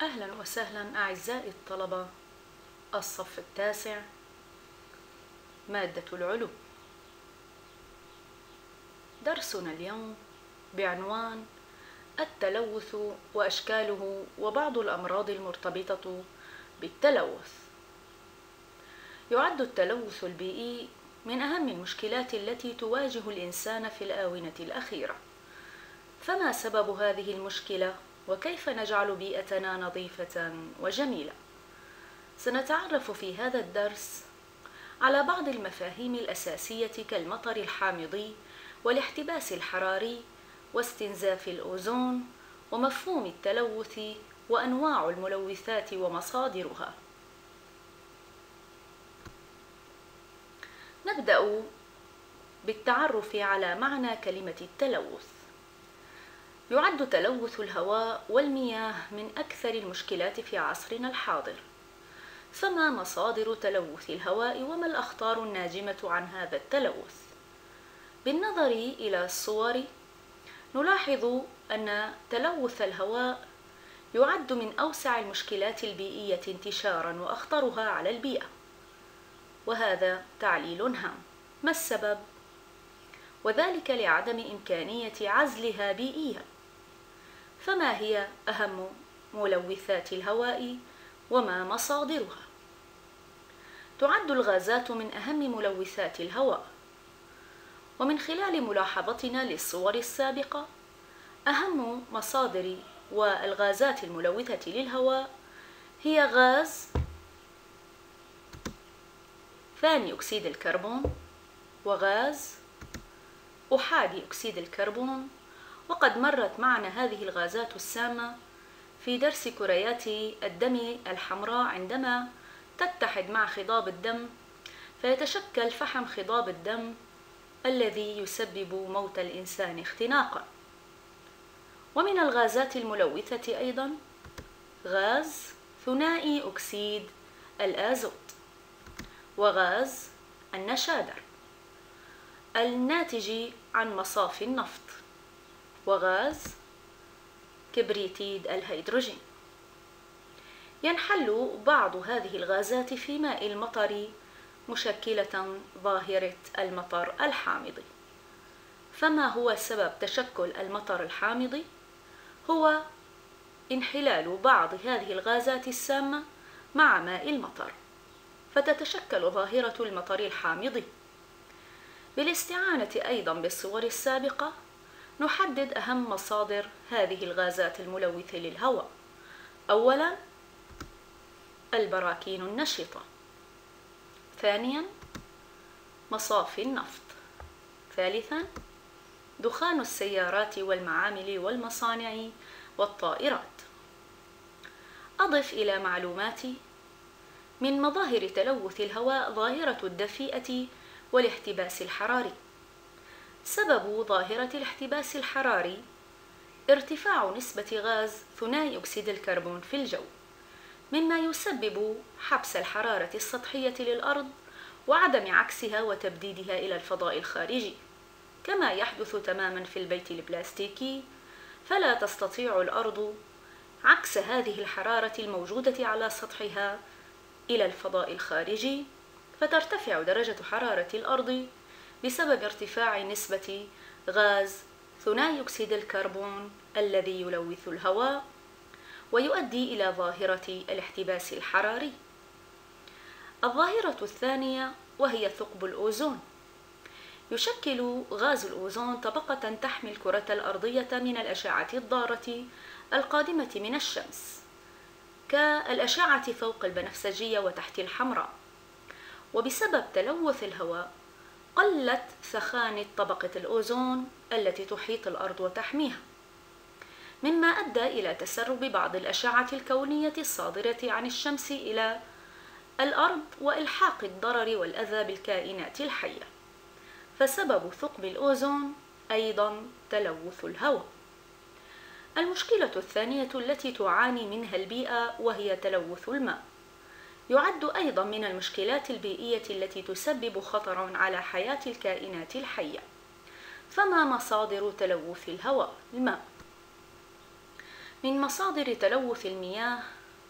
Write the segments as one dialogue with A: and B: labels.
A: أهلا وسهلا أعزائي الطلبة. الصف التاسع مادة العلوم درسنا اليوم بعنوان التلوث وأشكاله وبعض الأمراض المرتبطة بالتلوث. يعد التلوث البيئي من أهم المشكلات التي تواجه الإنسان في الآونة الأخيرة. فما سبب هذه المشكلة؟ وكيف نجعل بيئتنا نظيفة وجميلة؟ سنتعرف في هذا الدرس على بعض المفاهيم الأساسية كالمطر الحامضي والاحتباس الحراري واستنزاف الأوزون ومفهوم التلوث وأنواع الملوثات ومصادرها. نبدأ بالتعرف على معنى كلمة التلوث. يعد تلوث الهواء والمياه من أكثر المشكلات في عصرنا الحاضر. فما مصادر تلوث الهواء وما الأخطار الناجمة عن هذا التلوث؟ بالنظر إلى الصور نلاحظ أن تلوث الهواء يعد من أوسع المشكلات البيئية انتشارا وأخطرها على البيئة. وهذا تعليل هام. ما السبب؟ وذلك لعدم إمكانية عزلها بيئيا. فما هي أهم ملوثات الهواء وما مصادرها؟ تعد الغازات من أهم ملوثات الهواء. ومن خلال ملاحظتنا للصور السابقة أهم مصادر والغازات الملوثة للهواء هي غاز ثاني أكسيد الكربون وغاز أحادي أكسيد الكربون وقد مرت معنا هذه الغازات السامة في درس كريات الدم الحمراء عندما تتحد مع خضاب الدم فيتشكل فحم خضاب الدم الذي يسبب موت الإنسان اختناقا. ومن الغازات الملوثة أيضا غاز ثنائي أكسيد الآزوت وغاز النشادر الناتج عن مصافي النفط. وغاز كبريتيد الهيدروجين. ينحل بعض هذه الغازات في ماء المطر مشكلة ظاهرة المطر الحامضي فما هو سبب تشكل المطر الحامضي؟ هو انحلال بعض هذه الغازات السامة مع ماء المطر فتتشكل ظاهرة المطر الحامضي بالاستعانة أيضا بالصور السابقة نحدد أهم مصادر هذه الغازات الملوثة للهواء. أولا البراكين النشطة. ثانيا مصافي النفط. ثالثا دخان السيارات والمعامل والمصانع والطائرات. أضف إلى معلوماتي من مظاهر تلوث الهواء ظاهرة الدفيئة والاحتباس الحراري. سبب ظاهرة الاحتباس الحراري ارتفاع نسبة غاز ثنائي أكسيد الكربون في الجو مما يسبب حبس الحرارة السطحية للأرض وعدم عكسها وتبديدها إلى الفضاء الخارجي. كما يحدث تماما في البيت البلاستيكي فلا تستطيع الأرض عكس هذه الحرارة الموجودة على سطحها إلى الفضاء الخارجي فترتفع درجة حرارة الأرض بسبب ارتفاع نسبة غاز ثنائي أكسيد الكربون الذي يلوث الهواء ويؤدي إلى ظاهرة الاحتباس الحراري. الظاهرة الثانية وهي ثقب الأوزون. يشكل غاز الأوزون طبقة تحمي الكرة الأرضية من الأشعة الضارة القادمة من الشمس، كالأشعة فوق البنفسجية وتحت الحمراء. وبسبب تلوث الهواء قلت سخانة طبقة الأوزون التي تحيط الأرض وتحميها مما أدى إلى تسرب بعض الأشعة الكونية الصادرة عن الشمس إلى الأرض وإلحاق الضرر والأذى بالكائنات الحية فسبب ثقب الأوزون أيضا تلوث الهواء. المشكلة الثانية التي تعاني منها البيئة وهي تلوث الماء. يعد أيضا من المشكلات البيئية التي تسبب خطرا على حياة الكائنات الحية. فما مصادر تلوث الهواء؟ الماء. من مصادر تلوث المياه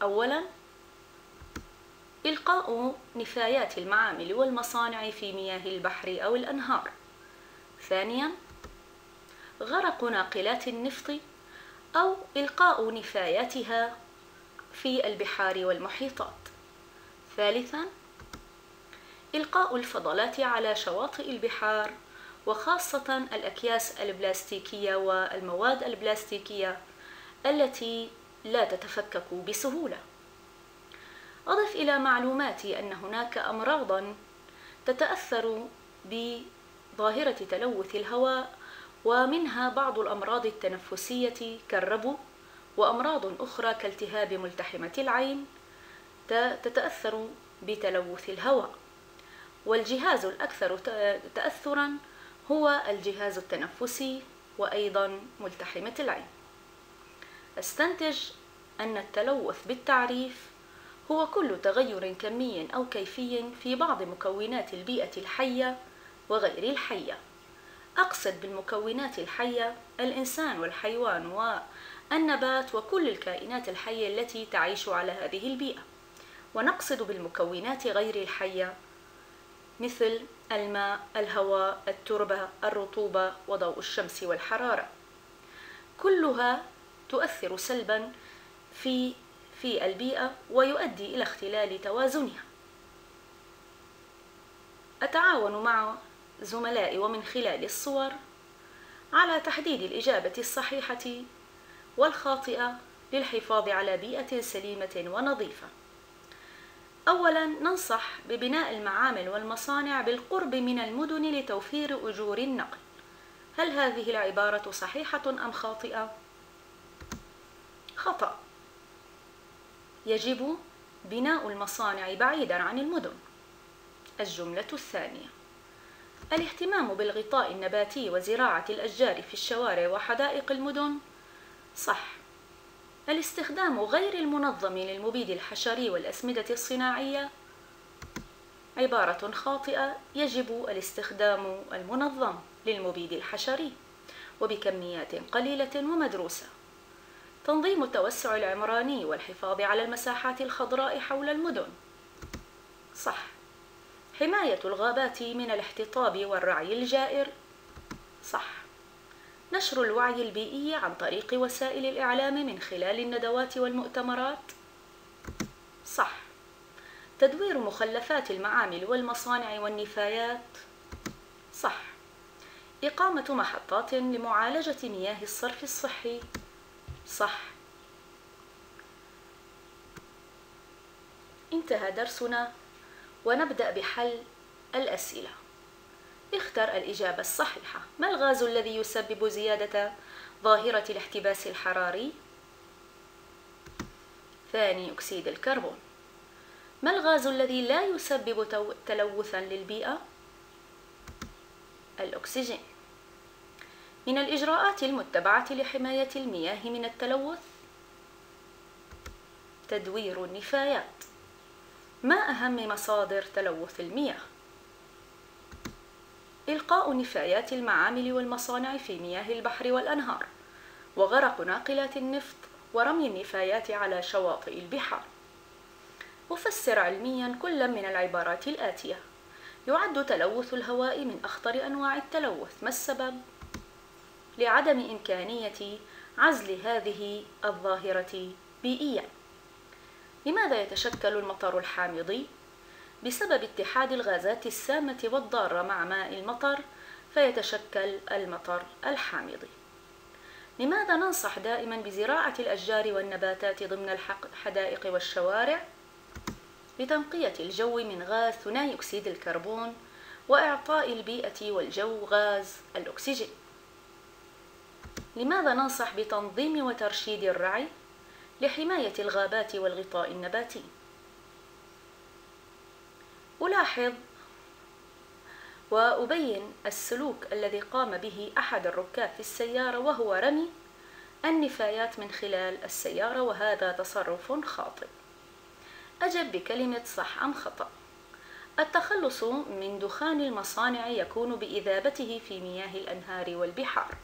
A: أولاً إلقاء نفايات المعامل والمصانع في مياه البحر أو الأنهار. ثانياً غرق ناقلات النفط أو إلقاء نفاياتها في البحار والمحيطات. ثالثاً إلقاء الفضلات على شواطئ البحار وخاصة الأكياس البلاستيكية والمواد البلاستيكية التي لا تتفكك بسهولة. أضف إلى معلوماتي أن هناك أمراضا تتأثر بظاهرة تلوث الهواء ومنها بعض الأمراض التنفسية كالربو وأمراض أخرى كالتهاب ملتحمة العين تتأثر بتلوث الهواء. والجهاز الأكثر تأثرا هو الجهاز التنفسي وأيضا ملتحمة العين. استنتج أن التلوث بالتعريف هو كل تغير كمي أو كيفي في بعض مكونات البيئة الحية وغير الحية. أقصد بالمكونات الحية الإنسان والحيوان والنبات وكل الكائنات الحية التي تعيش على هذه البيئة. ونقصد بالمكونات غير الحية مثل الماء الهواء التربة الرطوبة وضوء الشمس والحرارة. كلها تؤثر سلبا في في البيئة ويؤدي إلى اختلال توازنها. أتعاون مع زملائي ومن خلال الصور على تحديد الإجابة الصحيحة والخاطئة للحفاظ على بيئة سليمة ونظيفة. أولا ننصح ببناء المعامل والمصانع بالقرب من المدن لتوفير أجور النقل. هل هذه العبارة صحيحة أم خاطئة؟ خطأ. يجب بناء المصانع بعيدا عن المدن. الجملة الثانية. الاهتمام بالغطاء النباتي وزراعة الأشجار في الشوارع وحدائق المدن؟ صح. الاستخدام غير المنظم للمبيد الحشري والأسمدة الصناعية عبارة خاطئة يجب الاستخدام المنظم للمبيد الحشري وبكميات قليلة ومدروسة. تنظيم التوسع العمراني والحفاظ على المساحات الخضراء حول المدن. صح. حماية الغابات من الاحتطاب والرعي الجائر. صح. نشر الوعي البيئي عن طريق وسائل الإعلام من خلال الندوات والمؤتمرات. صح. تدوير مخلفات المعامل والمصانع والنفايات. صح. إقامة محطات لمعالجة مياه الصرف الصحي. صح. انتهى درسنا ونبدأ بحل الأسئلة. اختر الإجابة الصحيحة ما الغاز الذي يسبب زيادة ظاهرة الاحتباس الحراري؟ ثاني أكسيد الكربون ما الغاز الذي لا يسبب تلوثا للبيئة؟ الأكسجين من الإجراءات المتبعة لحماية المياه من التلوث تدوير النفايات ما أهم مصادر تلوث المياه؟ إلقاء نفايات المعامل والمصانع في مياه البحر والأنهار وغرق ناقلات النفط ورمي النفايات على شواطئ البحار. أفسر علميا كل من العبارات الآتية. يعد تلوث الهواء من أخطر أنواع التلوث. ما السبب؟ لعدم إمكانية عزل هذه الظاهرة بيئيا. لماذا يتشكل المطر الحامضي؟ بسبب اتحاد الغازات السامة والضارة مع ماء المطر فيتشكل المطر الحامضي لماذا ننصح دائما بزراعة الأشجار والنباتات ضمن الحدائق والشوارع؟ لتنقية الجو من غاز ثنائي أكسيد الكربون وإعطاء البيئة والجو غاز الأكسجين لماذا ننصح بتنظيم وترشيد الرعي؟ لحماية الغابات والغطاء النباتي ألاحظ وأبين السلوك الذي قام به أحد الركاب في السيارة وهو رمي النفايات من خلال السيارة وهذا تصرف خاطئ. أجب بكلمة صح أم خطأ. التخلص من دخان المصانع يكون بإذابته في مياه الأنهار والبحار.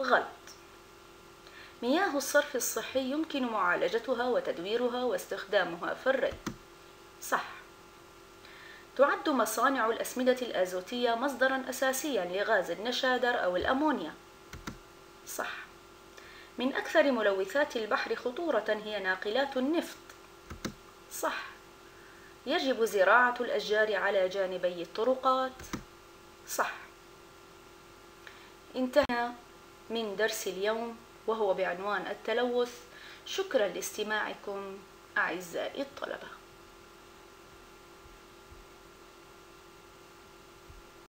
A: غلط. مياه الصرف الصحي يمكن معالجتها وتدويرها واستخدامها في الري. صح. تعد مصانع الأسمدة الأزوتية مصدرا أساسيا لغاز النشادر أو الأمونيا. صح. من أكثر ملوثات البحر خطورة هي ناقلات النفط. صح. يجب زراعة الأشجار على جانبي الطرقات. صح. انتهى من درس اليوم وهو بعنوان التلوث. شكرا لاستماعكم أعزائي الطلبة.